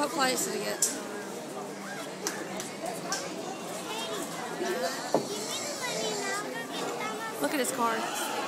What place did he get? Look at his card.